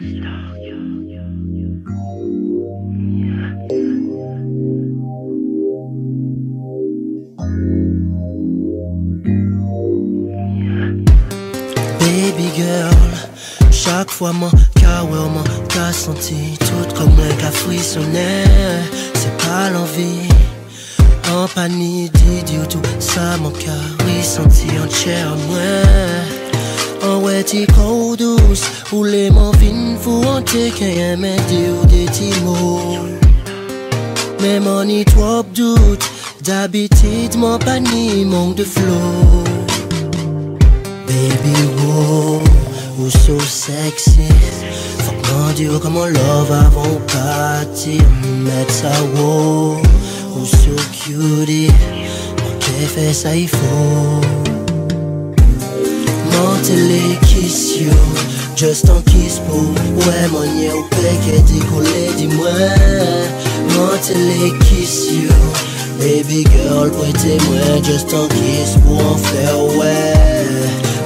Baby girl, chaque fois mon cœur, mon qu'a senti tout comme un qu'a frissonné. C'est pas l'envie, en panique, d'idiot, tout ça, mon cœur, oui, senti en chair, moi. En ouais, t'y douce, ou les mots fou, on t'est qu'un mec, ou des petits mots. Mais mon y trop doute, d'habitude, mon panique, manque de flow. Baby, whoa, who's so sexy. Fuck mon dieu, comment love avant partir. Mettre ça, wow, who's so cutie. Ok, fait ça, il faut. Montez kiss you. Just un kiss pour. Ouais, mon yé, au pec, décollé, dis-moi. Montez kiss you. Baby girl, prêtez-moi just un kiss pour en faire, ouais.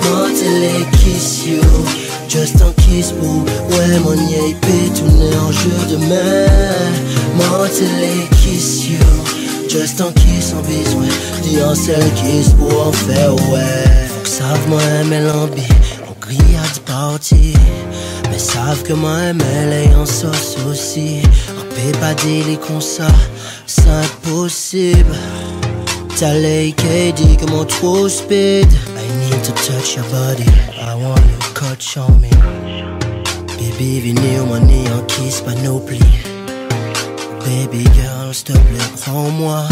Montez kiss you. Just un kiss pour. Ouais, mon yé, peut tourner en jeu de main. Montez kiss you. Just un kiss en besoin. Dis un seul kiss pour en faire, ouais. Faut que savent moi aimer l'ambi. Du party. Mais savent que moi aimer les en sauce aussi. Peut pas dire comme ça. C'est impossible. T'as les dit que mon trop speed. I need to touch your body. I want you cut on me. Baby, venez au money en kiss, pas no plis. Baby girl, s'il te plaît, prends-moi.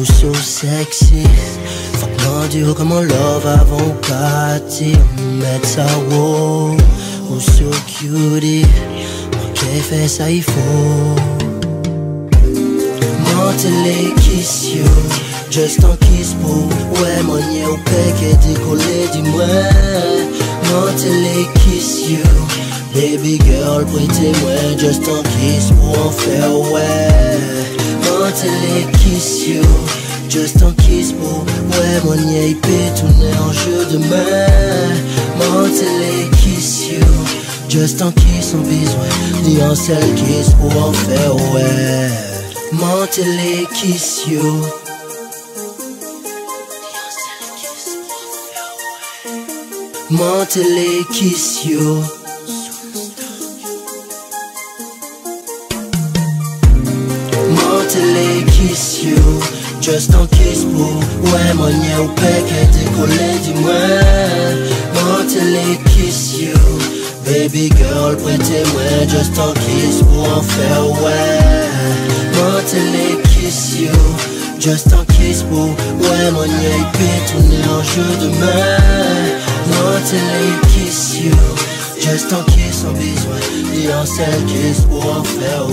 Oh so sexy. Fuck mon dieu, comment love avant partir. Mettre ça, wow, oh so cutie. Ok, fais ça, il faut. Montez kiss you. Just un kiss pour. Ouais, mon yé au pec est décollé, dis-moi. Montez kiss you. Baby girl, prêtez-moi just un kiss pour en faire, ouais. Montez kiss you. Just un kiss pour. Ouais, mon peut tourner en jeu de main. Montez kiss you. Just un kiss en besoin. Dis un seul kiss pour en faire, ouais. Montez kiss you. Montez kiss you. Montez kiss you. Just un kiss pour. Ouais, mon yé au est décollé, dis-moi. Montez kiss you. Baby girl, prêtez-moi just un kiss pour en faire, ouais. Montez kiss you. Just un kiss pour. Ouais, mon peut tourner en jeu de main. Montez kiss you. Just un kiss en besoin. Dis un seul kiss pour en faire,